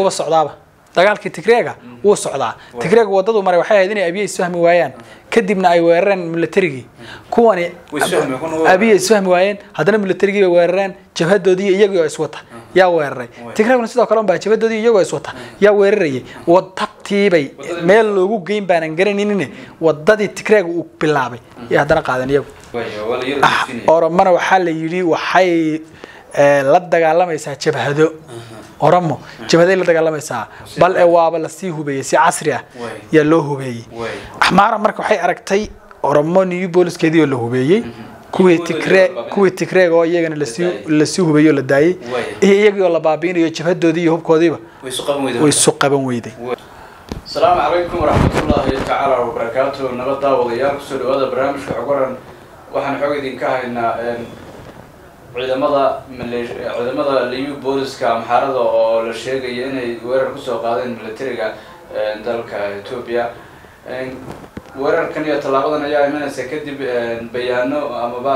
uba socdaaba. Dagaalkii tigreega wuu socdaa. Tigreega wadadu maray waxay ahayd inay abiya isfahmi waayaan. Kadibna ay weerareen milatarigii kuwani Way isfahmi- waayeen. Haddana milatarigii bay weerareen. Jabhadoodii iyagii oo iswata yaa weeraray. Tigreeguna sidoo kale unbaa jabhadoodii iyagoo iswata yaa weerarayay. Wadabtiibay meel loogu geyn baanan garanaynin wadadii tigreega uu bilaabay. Iyo haddana qaadan iyagu. Ah, oromona waxaa la yidhi waxay eh, la dagaalamaysaa jabhado oromo. Jabhaday la dagaalamaysaa bal e waaba la sii hubeeyey si casri ah. Yaa loo hubeeyey axmaara marka waxay aragtay oromo new booliskeedii oo la hubeeyey kuwii Kuwii tigree la baabi'inay. kuwii tigreega oo iyagana la sii hubeeyey oo la daayey. Iyo iyagii oo la baabi'inayo jabhadoodii iyo hubkoodiiba. Way isu qaban weyday. Asalaamu calaykum waraxmatullaahi tacaala wabarakaatu nabad daawadayaal ku soo dhawaada barnaamijka xogoran waxaan xoog idinka haynaa ciidamada male- ciidamada liyu booliska amxaarada oo la sheegaya inay weerar ku soo qaadeen militariga een, dalka etoobiya Een, weerarkan iyo tallaabadan ayaa imanaysa kadib bayaano amaba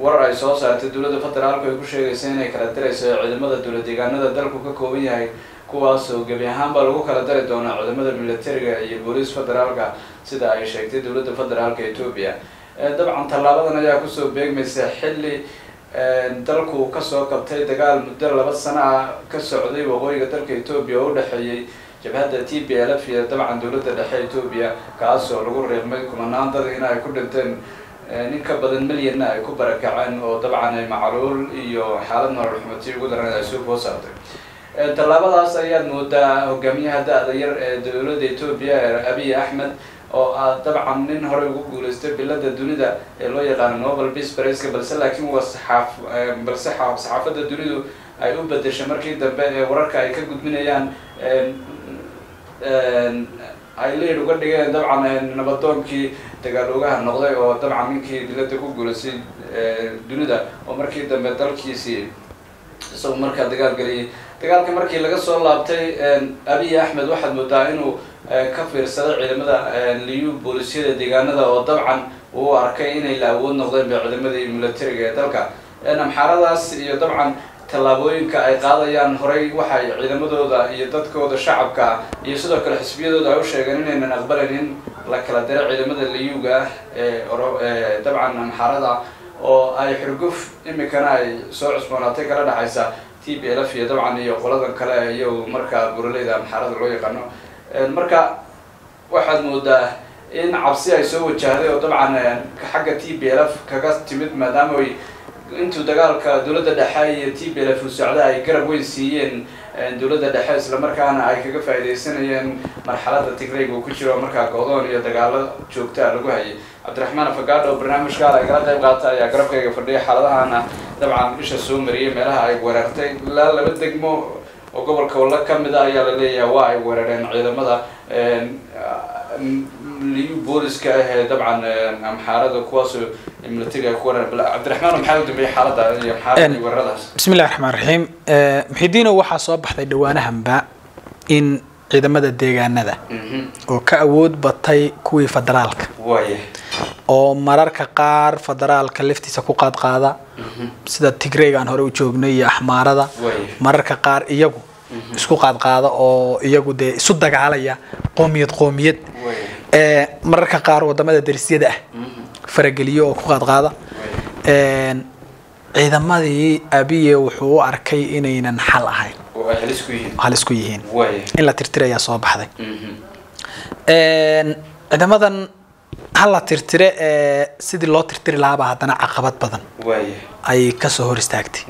warar ay soo saartay dowladda federaalku ay ku sheegaysa inay kala dirayso ciidamada dowlad deegaanada dalku ka kooban yahay kuwaasoo gebi ahaanba lagu kala dari doonaa ciidamada militariga iyo booliis federaalka sida ay sheegtay dowladda federaalka etoobiya Eh, dabcan tallaabadan ayaa ku soo beegmaysa xilli dalku ka soo qabtay dagaal muddo laba sano ah ka socday waqooyiga dalka etoobiya oo u dhexeeyey jabhadda t b l f iyo dabcan dowladda dhexe etoobiya kaasoo lagu reebmay kumanaan dad in ay ku dhinteen in ka badan milyanna ay ku barakaceen oo dabcan ay macluul iyo xaalad nolol xumati ugu daran ay soo foosartay Eh, tallaabadaas ayaad moodaa hogaamiyaha da-da yar ee dowladda etoobiya ee abiy axmed oo ah dabcan nin horey ugu guuleystay bilada dunida ee loo yaqaano nobel peace prize balse laakiin waa saxaaf eh, balse xa- saxaafadda dunidu ay u bedeshay markii dambe ee wararka ay ka gudbinayaan eh, een, ay leed uga dhigeen dabcan nabadoonkii dagaaloogaha noqday oo dabcan ninkii dilada ku guulaystay dunida. Oo markii dambe dalkiisii isagoo markaa dagaal geliyay dagaalka markii laga soo laabtay abiy axmed waxaad moodaa inuu ka fiirsaday ciidamada liyu boolisyada deegaanada oo dabcan uu arkay inay la awood noqdeen ba ciidamadii militariga ee dalka. Amxaaradaas iyo dabcan tallaabooyinka ay qaadayaan horey waxay ciidamadooda iyo dadkooda shacabka iyo sidoo kale xisbiyadooda ay u sheegeen inaynan aqbalayn in la kala diro ciidamada liyuga ah ee dabcan amxaarada oo ay xurguf imikana ay soo cusboonaatay kala dhexaysa t b l f iyo dabcan iyo qoladan kale iyagu markaa buraleyda amxaarada loo yaqaano. Marka waxaad moodaa in cabsi ay soo wajahday oo dabcan xagga t b l f kaga timid maadaama ay intuu dagaalka dowladda dhexe iyo t b l f uu socda ay garab weyn siiyeen een, dowladda dhexe islamarkaana ay kaga faa'iidaysanayeen marxaladda tigrayga uu ku jiro markaa godoon iyo dagaalo joogtaa lagu hayay cabdiraxmaan afagaadho barnaamijkaada ay kala qayb qaata ayaa garabkayga fadhiya xaaladahana dabcan isha soo mariyay meelaha ay weerartay ilaa laba degmo oo gobolka walla ka mid a ayaa la leeyahay waa ay weerareen ciidamada liyu booliska ah dabcan amxaarada kuwaasoo militariga ku weerar cabdiraxmaan maxaa u dambeeyay xaaladda iyo amxaarada iyo weeraradaas? bismi illahi raxmaan raxiim muxidiino waxaa soo baxday dhowaanahanba in ciidamada deegaanada Mhm. oo ka awood batay kuwii federaalka. Waaya oo mararka qaar federaalka laftiisa ku qaadqaada. Sida tigreyga aan hore u joognay iyo axmaarada mararka qaar iyagu isku qaadqaada oo iyagu dee isu dagaalaya qoomiyad qoomiyad mararka qaar waddamada derisyada ah farageliyo oo ku qaadqaada. Ciidamadii abiye wuxuu u arkay inaynan xal ahayn. Halis ku yihiin. In la tirtirayaa soo baxday. Mhm. Ciidamadan hala tirtire ee sidii loo tirtiri lahaaba haddana caqabad badan. Ay ka soo hor istaagtay.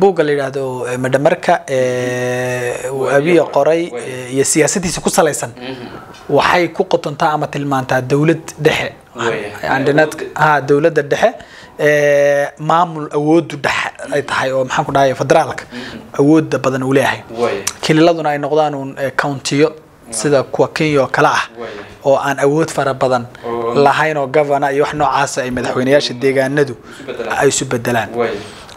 Buugga la yidhaahdo eh, madhamarka ee uu abiye qoray eh, iyo siyaasadiisa ku salaysan. Waxay ku qotontaa ama tilmaantaa dowlad dhexe. Ha dowladda dhexe maamul awoodu dhexe ay tahay oo maxaan ku dhahay federaalka. Awooda badan uu leeyahay. Kililaduna ay noqdaan uun eh, countiyo sida kuwa kenya oo kale ah oo aan awood fara badan lahayn oo governor iyo wax noocaasa ay madaxweyneyaasha deegaanadu ay isu bedelaan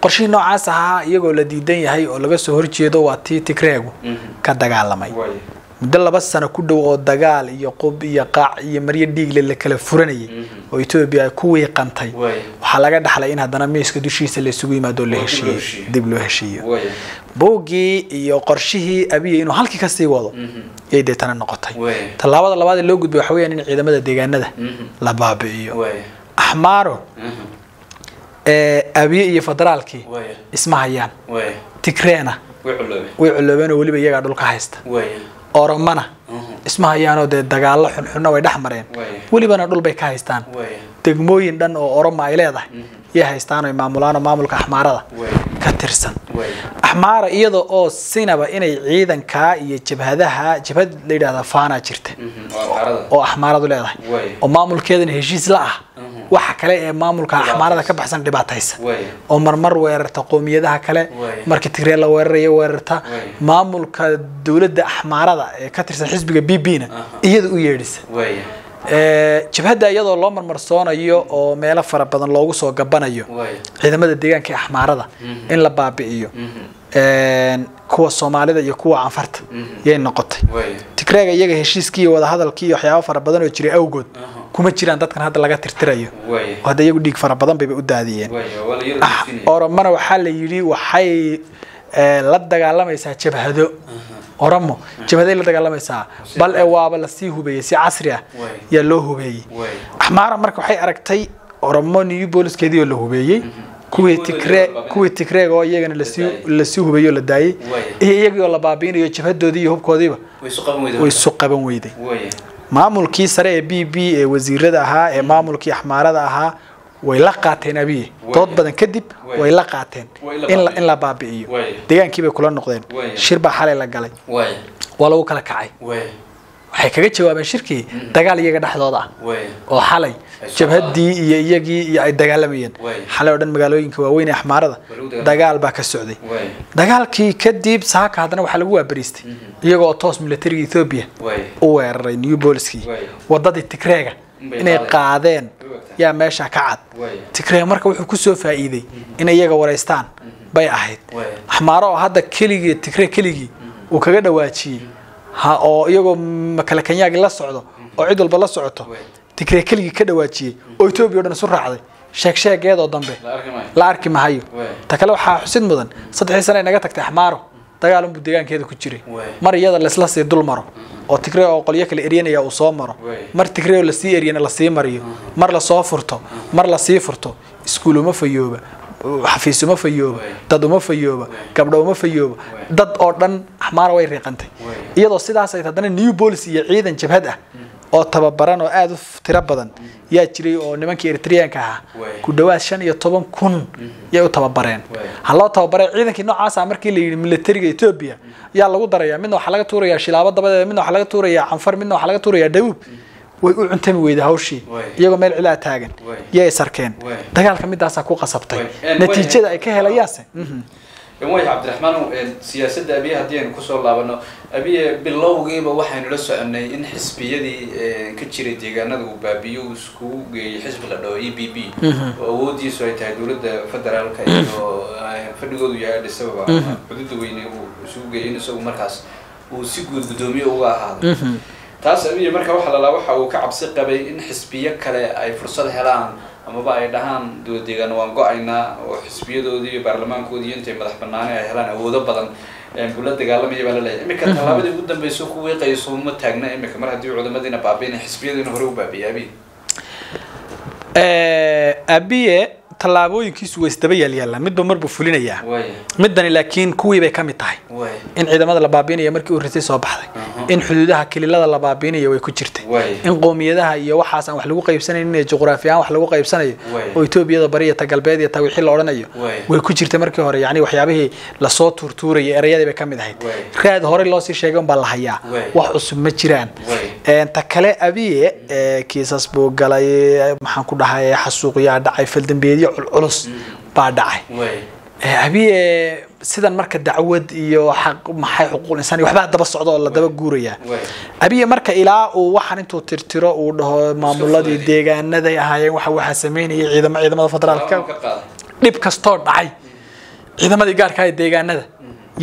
qorshihii noocaas ahaa iyagoo la diidan yahay oo laga soo horjeedo waa tii tigreegu Mhm. ka dagaalamay muddo laba sano ku dhow oo dagaal iyo qub iyo qaac iyo maryo dhiigle la kala furanayay oo etoobiya ay ku wiiqantay. Waxaa laga dhaxlay in haddana miiska dushiisa la isugu yimaado la heshiiyo dib loo heshiiyo. Buuggii iyo qorshihii abiya inuu halkii ka sii wado yay deetana noqotay. Waaya tallaabada labaad ee loo gudbay waxa weeyaan in ciidamada deegaanada Mhm. la baabi'iyo. Axmaaro Mhm. abiye iyo federaalkii isma hayaan tigreena way culoobeen. Oo weliba iyagaa dhulka haysta oromana. Mhm. isma hayaanoo dee dagaallo xunxunna way dhex mareen. Welibana dhul bay ka haystaan. Degmooyin dhan oo oroma ay leedahay yay haystaan oy maamulaan oo maamulka axmaarada ka tirsan. Axmaara iyada oo sinaba inay ciidankaa iyo jabhadaha jabhad la yidhahda faana jirta oo axmaaradu leedahay. Oo maamulkeedana heshiis la ah. Waxa kale ee maamulka axmaarada ka baxsan dhibaataysa. Oo marmar weerarta qoomiyadaha kale markii tigree la weerarayo weerarta maamulka dowladda axmaarada ee ka tirsan xisbiga b b na Aha. iyada u yeedhisa. Jabhadda iyadoo loo marmarsoonayo oo meelo fara badan loogu soo gabanayo ciidamada deegaanka ee axmaarada Mhm. in la baabi'iyo. Mhm. Een, kuwa soomaalida iyo kuwa canfarta Mhm. yay noqotay. Tigreega iyaga heshiiskii iyo wadahadalkii iyo waxyaabo fara badan oo jiray awgood Aha. Kuma jiraan dadkan hadda laga tirtirayo. Hadda iyagu dhiig fara badan bayba u daadiyeen. Ah, oromona waxaa la yidhi waxay eh, la dagaalamaysaa jabhado. Oromo jabhaday la dagaalamaysaa bal e waaba la sii hubeeyey si casri ah. Yaa loo hubeeyey axmaara marka waxay aragtay oromo new booliskeedii oo la hubeeyey kuwii tigree baabi'inay. kuwii tigreeg oo iyagana la sii oo la daayey. Iyo iyagii oo la baabi'inayo jabhadoodii iyo hubkoodiiba. Way isu qaban weyday maamulkii sare ee b b ee wasiirada ahaa ee maamulkii axmaarada ahaa way la qaateen abiye dood badan kadib Way. la qaateen. In la- baabi'iyo. Deegaankii bay kula noqdeen. Shir baa xalay la galay. Waa lagu kala kacay. Waxay kaga jawaabeen shirkii dagaal iyaga dhexdooda. Ah oo xalay jabhaddii iyo iyagii iyo ay dagaalamayeen xalay oo dhan magaalooyinka waaweyn ee axmaarada dagaal baa ka socday. Dagaalkii kadib saaka haddana waxaa lagu waabariistay. Iyagoo oo toos militariga ethoobia waaya u weeraray new booliskii wadadii tigreega inay qaadeen. yaa meesha ka cad. Tigreeg marka wuxuu ku soo faa'iiday inay iyaga wareystaan bay ahayd. Axmaaro oo hadda keligii tigreeg keligii uu kaga dhawaajiyey. Ha oo iyagoo m- kale kanyaagi la socdo oo cid walba la socoto Way. tigreeg keligii ka dhawaajiyey oo etoobiya o dhan isu raacday. Sheeg sheegeedoo dambe. La arki mahayo ta kale waxaa xusid mudan saddexdii sane ay naga tagtay axmaaro dagaal unbuu deegaankeeda ku jiray. Mar iyada laisla sii dul maro. Oo tigree oo qolyo kale eryanaya uu soo maro. Mar tigree oo la sii eryana la sii mariyo. Mar la soo furto. Mar la sii furto. Iskuul uma fayooba. Xafiis uma fayooba. Dad uma fayooba. Gabdho uma fayooba. Dad oo dhan axmaara way riiqantay. Iyadoo sidaas haddana new policy iyo ciidan jabhad ah oo tababaran oo aada u tiro badan. Yaa jiray oo nimankii eritreanka ahaa. Ku dhawaad shan iyo toban kun yay u tababareen. Ha loo tababaray ciidankii noocaasa markii la yidhi militariga etoobiya yaa lagu daraya midna waxaa laga tuurayaa shilaabo dabadeeda midna waxaa laga tuurayaa canfar midna waxaa laga tuurayaa dhabuub way u cuntami weyday hawshii iyagoo meel cilaa taagan. Yay sarkeen. Dagaalka midaasaa ku qasabtay. Natiijada ay ka helayaase way cabdiraxmaan siyaasadda abiye haddii aynu ku soo laabano abiye bilowgiiba waxaynu la soconay in xisbiyadii eh, ka jiray deegaanada uu baabiyo uu iskugu geeyey xisbi la dhaho e b b. Oo awoodiisu ay tahay dowladda federaalka iyo eh, fadhigoodu yahay Addis Ababa xuduudda weyne uu isugu geeyey in isagu markaas uu si guud guddoomiye uga ahaado. Mhm. taas abiye marka waxa lalaa waxa uu ka cabsi qabay in xisbiyo kale ay fursad helaan amaba ay dhahaan dowlad deegaan waan go'aynaa oo xisbiyadoodii iyo baarlamaankoodii iyo intay madax banaani ay helaan awoodo badan. Buu la dagaalamaya baa la leeyahay iminka tallaabadii ugu dambeysa ku wiiqayso uma taagna. Iminka mar haddii cudamadiina baabiina xisbiyadiina hore u baabiya abiye abiye tallaabooyinkiisu way isdaba yaalyaallaan midba marbuu fulinayaa midani laakiin kuwii bay ka mid tahay. In ciidamada la baabiinaya markii uu risay soo baxday. Aha. in xuduudaha kililada la baabiinaya way ku jirtay. In qowmiyadaha iyo waxaas aan wax lagu qaybsanaynin ee juqraafi ahaan wax lagu qaybsanayo oo etoobiyada bari iyo ta galbeed iyo ta wixii la odhanayo way. ku jirtay markii hore. Yacni waxyaabihii la soo tuurtuurayay erayadii bay ka mid ahayd. Raad hore loo sii sheegay unbaa la hayaa. Wax cusub ma jiraan. Ta kale abiye kiisas buu galay maxaan ku dhahay xasuuqyaa dhacay faldambeedyo culculus baa dhacay. Abiye sidan marka dacwad iyo maxay xuquuq insaan iyo waxbaa daba socda oo la daba guurayaa. Abiye marka ilaa uu waxaan intuu tirtiro uu dhaho maamuladii deegaanaday ahaayeen waxa waxaa sameynayay ciidamo ciidamada federaalka. Dhib kastoo dhacay. Ciidamadii gaarka ah ee deegaanada.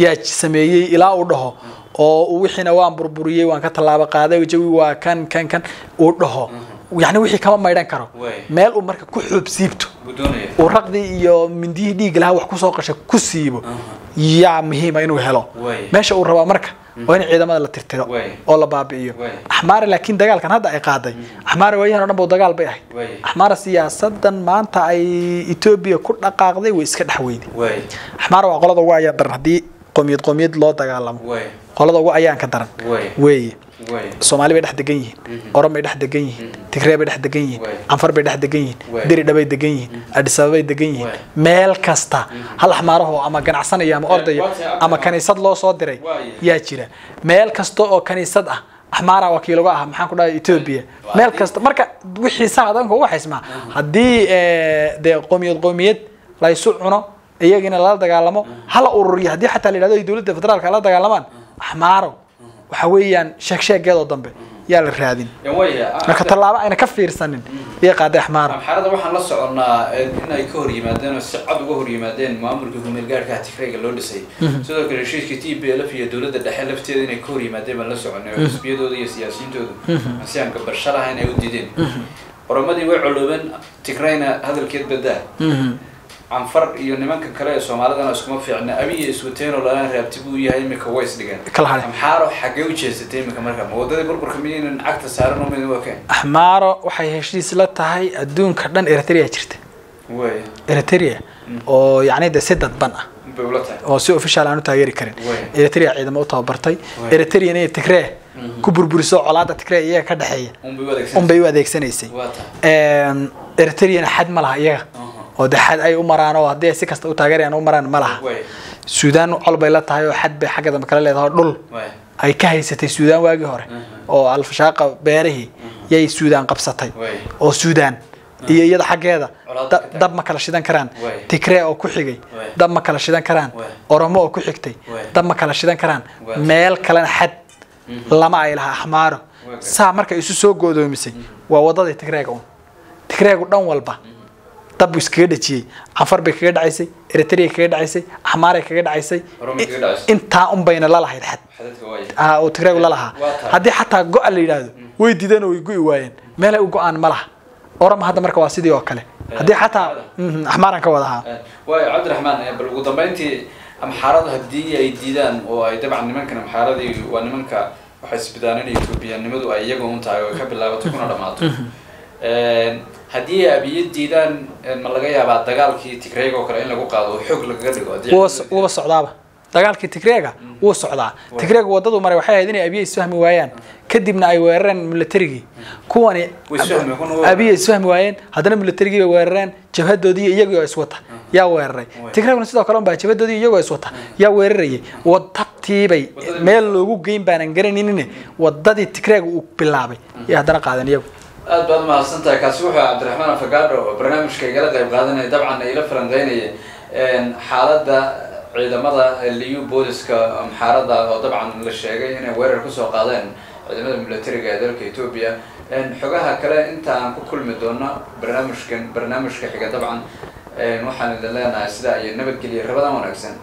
Yaa sameeyey ilaa uu dhaho. Oo uu wixiina waan burburiyey waan ka tallaabo qaaday jawi waa kan kan kan uu dhaho yani wixii kama maydhan karo. Meel uu marka ku xoob siibto. Uu raqdii iyo mindiyihii dhiigga lahaa wax ku soo qasha ku siibo. Yaa muhiima inuu helo. Meesha uu rabaa marka waa in ciidamada la tirtiro oo la baabi'iyo. Axmaare laakiin dagaalkan hadda ay qaaday. Axmaare waayahan o dhan ba dagaal bay ahayd axmaare siyaasadan maanta ay etoobiya ku dhaqaaqday way iska dhex weyday. Axmaare waa qolada ugu ayaan daran. Haddii qomiyad qomiyad loo dagaalamo. Qolada ugu ayaanka daran. Weeye soomaali bay dhex degan yihiin oran bay dhex degan yihiin tigree bay dhex degan yihiin canfar bay dhex degan yihiin Waay. diridha bay degan yihiin adisababa bay degan yihiin. Meel kasta hal axmaaraho ama ganacsanaya ama ordaya ama ma- kaniisad loo soo diray yaa jira. Meel kasta oo kaniisad ah axmaara wakiil uga ah maxaan ku dhahay etoobiya Waa meel kasta marka wixii saa adanka uga xismaa haddii eh, dee qowmiyad qowmiyad laysu cuno iyagiina lala dagaalamo hala ururiyo haddii xataa la yidhahdo ay dowladda federaalka la dagaalamaan axmaaro waxa weeyaan sheeg sheegeedoo dambe yaa la raadin. Yan waaya marka tallaabo ayna ka fiirsanin iyo qaaday axmaaro amxaarada waxaan la soconnaa in ay ka hor yimaadeen oo si cad uga hor yimaadeen maamulka kumeelgaarka tigrayga loo dhisay. Sidoo kale heshiiskii t b lf iyo dowladda dhexe lafteeda inay ka hor yimaadeen baan la soconay oo xisbiyadooda iyo siyaasiyiintoodu. Si aan gabarsho lahayn ay u diideen oromadii way coloobeen tigrayna hadalkeed badaa canfar iyo nimanka kale ee soomaalidana iskuma fiicna abiya iswateen oo lalaan raabti buu yahay imika way isdhigeen amxaaro xaggee u jeesatay imika marka ma wadadii burburka miyaynan cagta saaran oo mid waa keen? Axmaaro waxay heshiis la tahay adduunka dhan eritrea jirta. Way. Eritrea oo yacni de si dadban ah. Oo si official aan u taageeri karin. Eritrea ciidamo u tababartay. Waay. eritrean iyo tigree ku burburiso colaada tigree iyaga ka dhexeeya. Unbay u adeegsanaysay waa tahay. Eritrean xad ma laha iyaga oo de xad ay u maraan oo haddii ay si kasta u taageerayaan u maraan ma laha. Suudaan col bay la tahay oo xad bay xagga dambe kala leedahay oo dhul ay ka haysatay suudaan waagii hore oo alfashaaqa beerihii yay suudaan qabsatay oo suudaan iyo iyada xaggeeda dab ma kala shidan karaan. Tigree oo ku xigay dab ma kala shidan karaan. Oromo oo ku xigtay dab ma kala shidan karaan. Meel kalena xad lama ay lahaa axmaaro saa marka isu soo goodoomisay waa wadadii tigreega un tigreegu dhan walba dab buu iskaga dhajiyey canfar bay kaga dhacaysay eritrea kaga dhacaysay axmaaray kaga dhacaysay. Intaa un bayna lalahayd xad ah, oo lalahaa haddii xataa go-a la yidhaahdo way diideen oo way go'i waayeen. Meel ay u go'aan ma laha. Orama hadda marka waa sidii oo kale. Haddii xataa mhm, axmaaran ka wadahaa waayo cabdiraxmaan eh, bal ugu dambeyntii amxaaradu haddii ay diidaan oo ay dabcan nimankan amxaaradii waa nimanka waxay isbidaan in etoobiyanimadu ay iyaga un tahay oo ka bilaabato kuna dhammaato haddii ay diidaan eh, ma laga yaabaa dagaalkii tigrayga oo kale in lagu qaado oo xoog lagaga dhigo? Wuuba socdaaba. Dagaalkii tigreega wuu socdaa. Tigreega wadadu maray waxay ahayd inay abiya isfahmi waayaan. Kadibna ay weerareen militarigii kuwani Way isfahmi- waayeen. Haddana militarigii bay weerareen. Jabhadoodii iyagii oo iswata yaa weeraray. Tigreeguna sidoo kale unbaa jabhadoodii iyagoo iswata yaa weerarayay. Wadabtiibay Wadadii- meel loogu geyn baanan garanaynin wadadii tigreega uu bilaabay. Iyo haddana qaadan iyagu aad baad mahadsan tahay. Kaasi wuxuu cabdiraxmaan afagaadho oo barnaamijka igala qayb qaadanaya dabcan ila falanqeynaya xaaladda ciidamada liyu booliska amxaarada oo dabcan la sheegay inay weerar ku soo qaadeen ciidamada militariga ee dalka etoobiya xogaha kale inta aan ku kulmi doono barnaamijkan barnaamijka xiga dabcan waxaan idin leenahay sidaa iyo nabadgelya rabadan wanaagsan